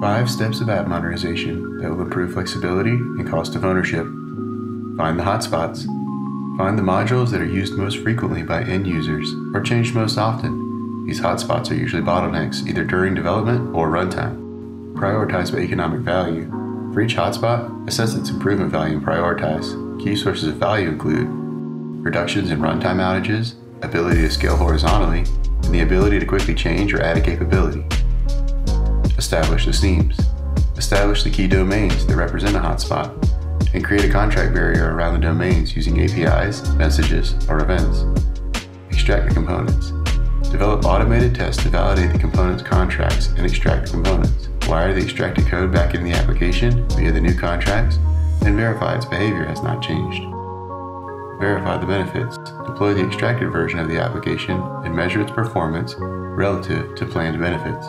Five steps of app modernization that will improve flexibility and cost of ownership. Find the hotspots. Find the modules that are used most frequently by end users or changed most often. These hotspots are usually bottlenecks either during development or runtime. Prioritize by economic value. For each hotspot, assess its improvement value and prioritize. Key sources of value include reductions in runtime outages, ability to scale horizontally, and the ability to quickly change or add a capability. Establish the seams. Establish the key domains that represent a hotspot, and create a contract barrier around the domains using APIs, messages, or events. Extract the components. Develop automated tests to validate the component's contracts and extract the components. Wire the extracted code back into the application via the new contracts, and verify its behavior has not changed. Verify the benefits. Deploy the extracted version of the application and measure its performance relative to planned benefits.